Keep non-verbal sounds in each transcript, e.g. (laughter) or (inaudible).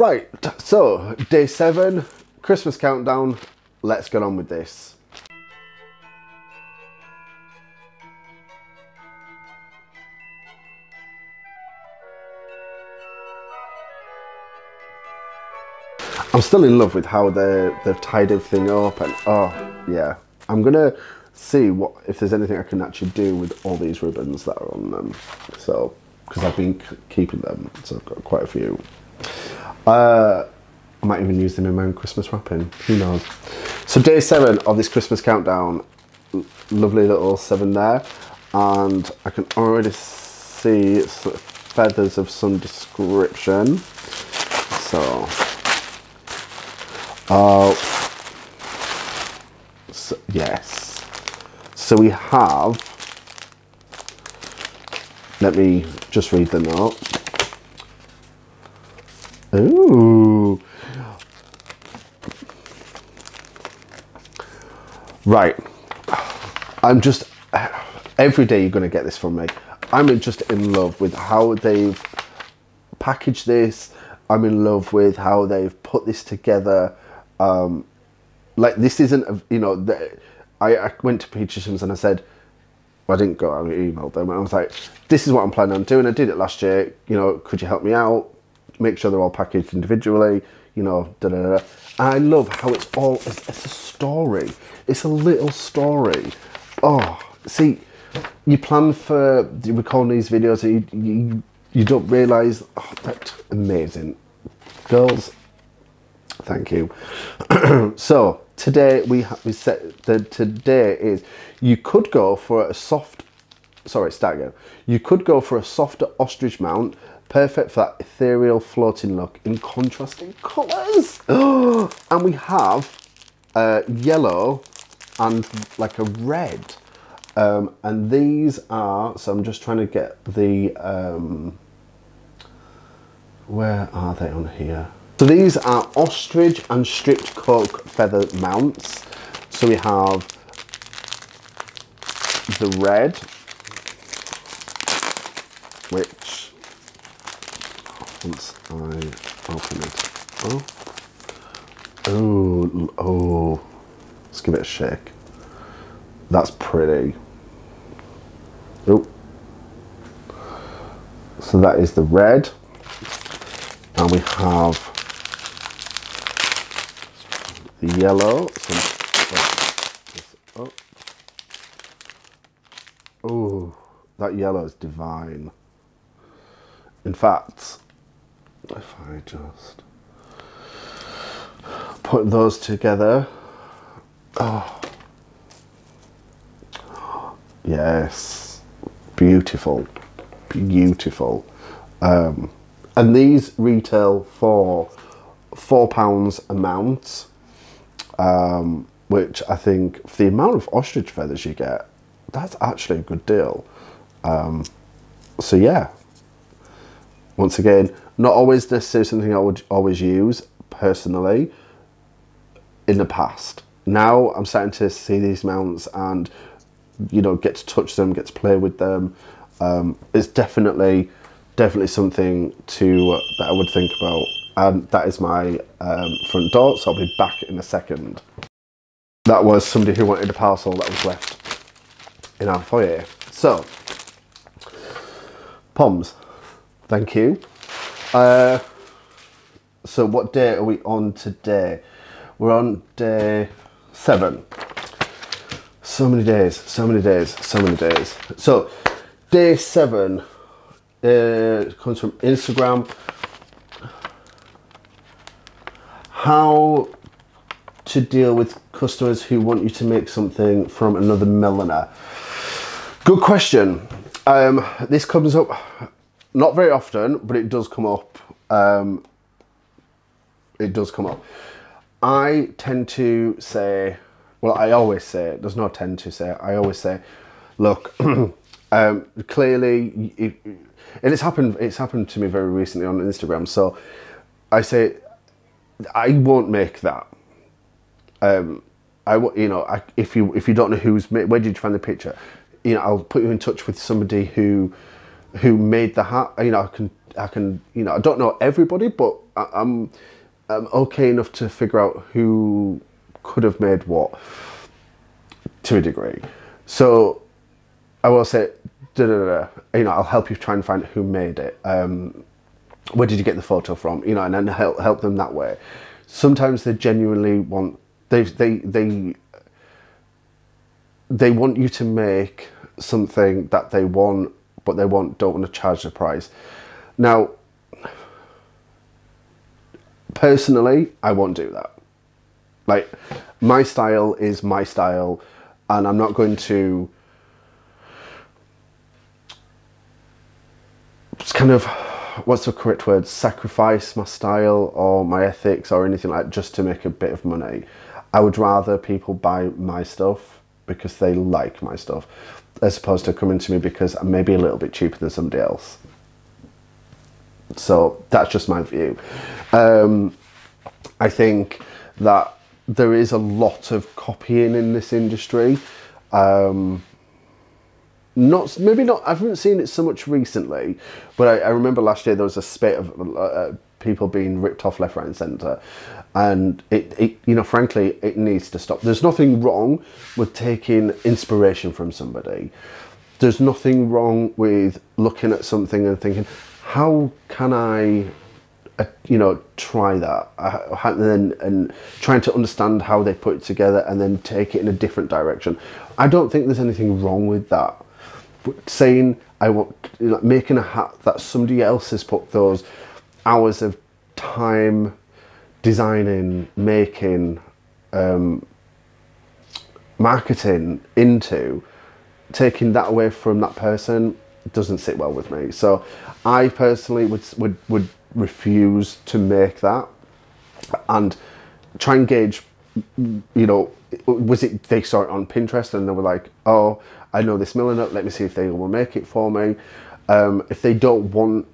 Right, so day seven, Christmas countdown. Let's get on with this. I'm still in love with how they they've tied everything up and oh yeah. I'm gonna see what if there's anything I can actually do with all these ribbons that are on them. So because I've been keeping them, so I've got quite a few. Uh, I might even use them in my own Christmas wrapping. Who knows? So day seven of this Christmas countdown, lovely little seven there, and I can already see feathers of some description. So Oh, so, yes. So we have, let me just read the note. Ooh. Right. I'm just, every day you're going to get this from me. I'm just in love with how they've packaged this. I'm in love with how they've put this together um, like this isn't, a, you know, the, I, I went to Petershams and I said, well, I didn't go, I emailed them. I was like, this is what I'm planning on doing. I did it last year. You know, could you help me out? Make sure they're all packaged individually, you know, da da da. I love how it's all, it's, it's a story. It's a little story. Oh, see, you plan for recording these videos and you, you, you don't realise, oh, that's amazing. Girls, Thank you. (clears throat) so today we have we set the today is you could go for a soft sorry start again you could go for a softer ostrich mount perfect for that ethereal floating look in contrasting colours. (gasps) And we have uh, yellow and like a red. Um, and these are so I'm just trying to get the um, where are they on here? So these are ostrich and stripped coque feather mounts. So we have the red, which once I open it, oh, oh, oh, let's give it a shake. That's pretty. Oh, so that is the red, and we have the yellow. Some, oh. that yellow is divine. In fact, I just put those together, oh, yes, beautiful, beautiful. Um, and these retail for four pounds a mount um, which I think for the amount of ostrich feathers you get, that's actually a good deal. Um, so yeah, once again, not always necessarily something I would always use personally in the past. Now I'm starting to see these mounts and you know get to touch them, get to play with them. Um, it's definitely definitely something to uh, that I would think about and that is my um, front door so I'll be back in a second. That was somebody who wanted a parcel that was left in our foyer. So, Poms, thank you. Uh, so what day are we on today? We're on day seven. So many days, so many days, so many days. So day seven uh, comes from Instagram how to deal with customers who want you to make something from another milliner. Good question. Um, this comes up not very often, but it does come up. Um, it does come up. I tend to say, well, I always say, it. there's no tend to say, I always say, look, (clears throat) um, clearly, it, and it's happened, it's happened to me very recently on Instagram. So I say, I won't make that. Um, I you know I, if you if you don't know who's where did you find the picture, you know I'll put you in touch with somebody who who made the hat. You know, I can I can you know I don't know everybody, but I, I'm I'm okay enough to figure out who could have made what to a degree. So I will say, da, da, da, you know, I'll help you try and find who made it. Um, where did you get the photo from? You know, and then help help them that way. Sometimes they genuinely want they they they they want you to make something that they want, but they want don't want to charge the price. Now, personally, I won't do that. Like, my style is my style, and I'm not going to. It's kind of what's the correct word? Sacrifice my style or my ethics or anything like just to make a bit of money. I would rather people buy my stuff because they like my stuff as opposed to coming to me because I'm maybe a little bit cheaper than somebody else. So that's just my view. Um, I think that there is a lot of copying in this industry. Um, not maybe not. I haven't seen it so much recently, but I, I remember last year there was a spate of uh, people being ripped off left, right, and centre, and it, it, you know, frankly, it needs to stop. There's nothing wrong with taking inspiration from somebody. There's nothing wrong with looking at something and thinking, how can I, uh, you know, try that, uh, and then and trying to understand how they put it together and then take it in a different direction. I don't think there's anything wrong with that. But saying I want, you know, making a hat that somebody else has put those hours of time designing, making, um, marketing into, taking that away from that person doesn't sit well with me. So I personally would would would refuse to make that and try and gauge you know was it they saw it on Pinterest and they were like oh I know this milliner let me see if they will make it for me um, if they don't want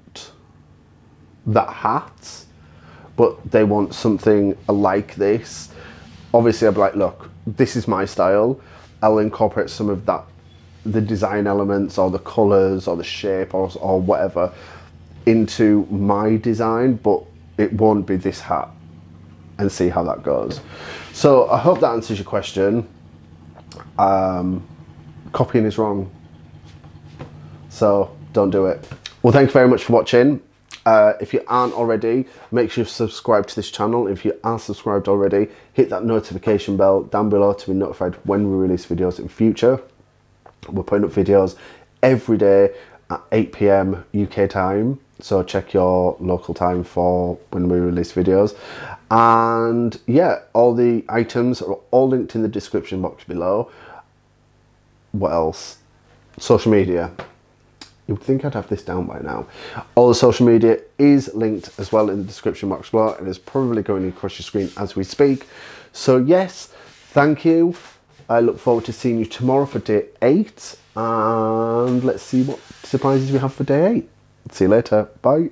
that hat but they want something like this, obviously I'd be like, look, this is my style. I'll incorporate some of that, the design elements or the colors or the shape or, or whatever into my design, but it won't be this hat and see how that goes. So I hope that answers your question. Um, copying is wrong. So don't do it. Well, thank you very much for watching. Uh, if you aren't already, make sure you subscribe to this channel. If you are subscribed already, hit that notification bell down below to be notified when we release videos in future. We're putting up videos every day at 8 p.m. UK time. So check your local time for when we release videos. And yeah, all the items are all linked in the description box below. What else? Social media. You would think I'd have this down by now. All the social media is linked as well in the description box below and is probably going across your screen as we speak. So yes, thank you. I look forward to seeing you tomorrow for day eight and let's see what surprises we have for day eight. See you later. Bye.